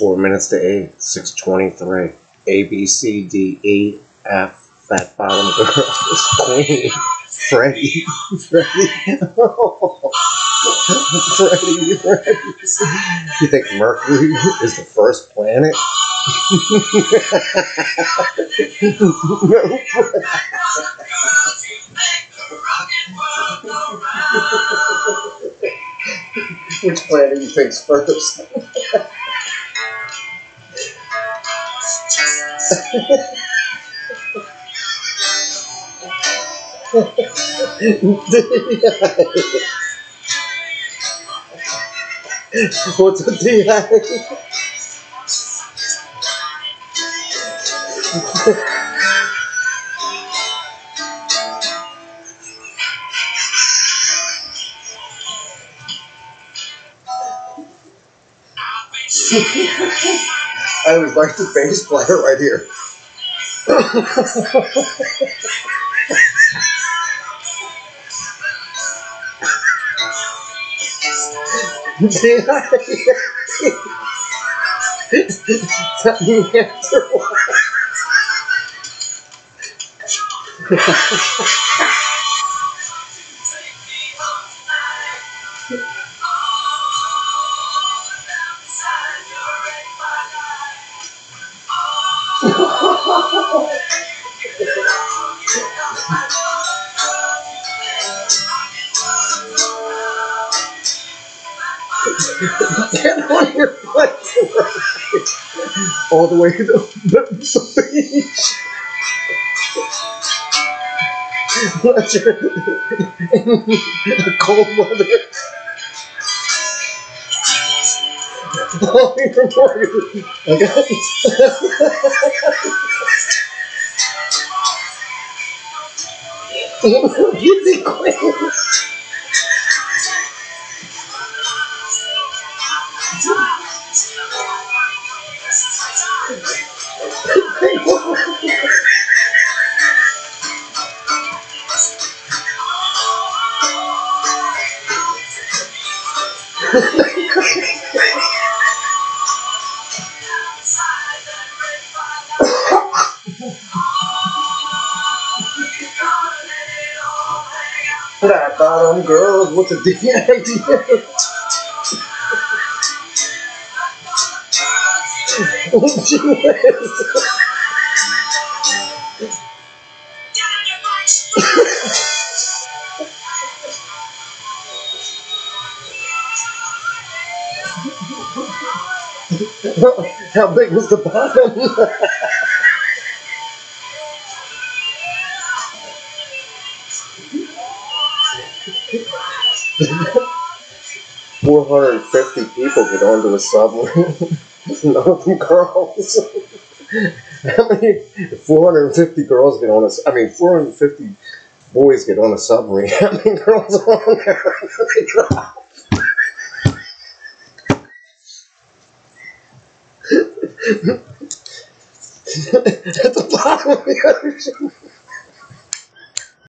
Four minutes to eight, six twenty-three. A B C D E F. Fat bottom girl, is queen. Freddie, Freddie, Freddie, Freddie. You think Mercury is the first planet? no. Which planet do you think's first? 哈哈！我真厉害！哈哈哈哈哈！I would like the bass player right here. Tell me after Get on your butt all the way to the, beach. Let your cold weather. Your morning. I got Beauty queen. That bottom girls with the DID. How big was the bottom? Four hundred and fifty people get onto a submarine. None of them girls. How many? Four hundred and fifty girls get on a. I mean, four hundred and fifty boys get on a submarine. How many girls are on there? At the bottom of the ocean.